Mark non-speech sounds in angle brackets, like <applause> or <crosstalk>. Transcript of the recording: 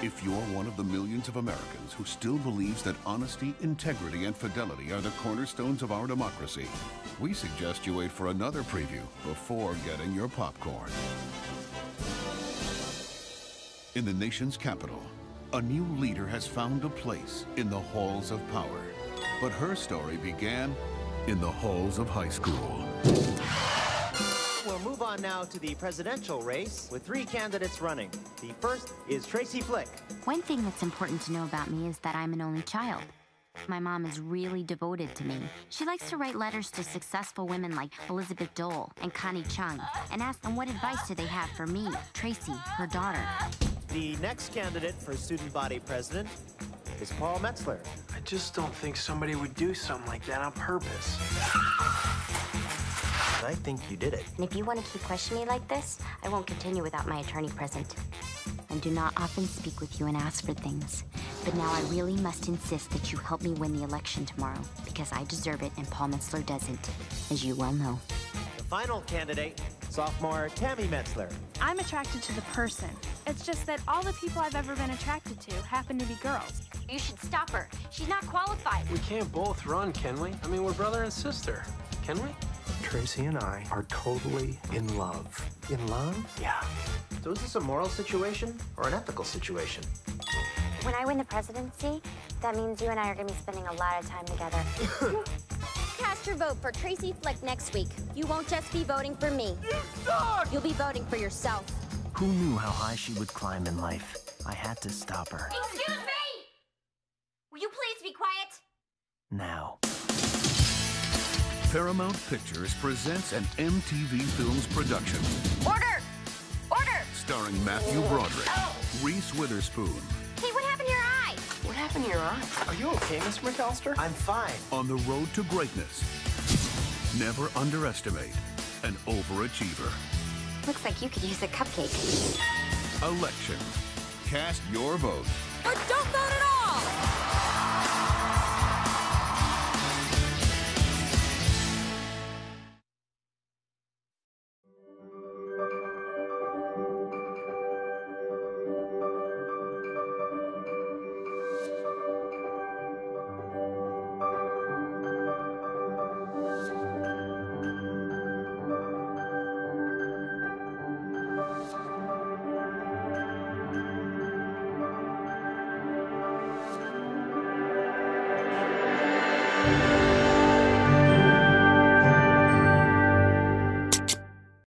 If you're one of the millions of Americans who still believes that honesty, integrity, and fidelity are the cornerstones of our democracy, we suggest you wait for another preview before getting your popcorn. In the nation's capital, a new leader has found a place in the halls of power. But her story began in the halls of high school. We'll move on now to the presidential race with three candidates running. The first is Tracy Flick. One thing that's important to know about me is that I'm an only child. My mom is really devoted to me. She likes to write letters to successful women like Elizabeth Dole and Connie Chung and ask them what advice do they have for me, Tracy, her daughter. The next candidate for student body president is Paul Metzler. I just don't think somebody would do something like that on purpose. I think you did it. And if you want to keep questioning me like this, I won't continue without my attorney present. I do not often speak with you and ask for things, but now I really must insist that you help me win the election tomorrow, because I deserve it and Paul Metzler doesn't, as you well know. The final candidate, sophomore Tammy Metzler. I'm attracted to the person. It's just that all the people I've ever been attracted to happen to be girls. You should stop her. She's not qualified. We can't both run, can we? I mean, we're brother and sister. Can we? Tracy and I are totally in love. In love? Yeah. So is this a moral situation or an ethical situation? When I win the presidency, that means you and I are going to be spending a lot of time together. <laughs> Cast your vote for Tracy Flick next week. You won't just be voting for me. You'll be voting for yourself. Who knew how high she would climb in life? I had to stop her. Excuse me! Will you please be quiet? Now. Paramount Pictures presents an MTV Films production Order! Order! starring Matthew Broderick, oh. Reese Witherspoon, Hey, what happened to your eye? What happened to your eye? Are you okay, Mr. McAllister? I'm fine. on the road to greatness. Never underestimate an overachiever. Looks like you could use a cupcake. Election. Cast your vote.